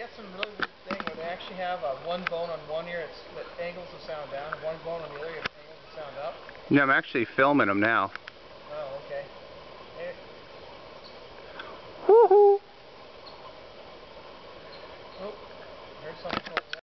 get some really weird thing where they actually have uh, one bone on one ear that angles the sound down, and one bone on the other ear that angles the sound up. Yeah, I'm actually filming them now. Oh, okay. Hey. Woohoo! Oh, heard something over there.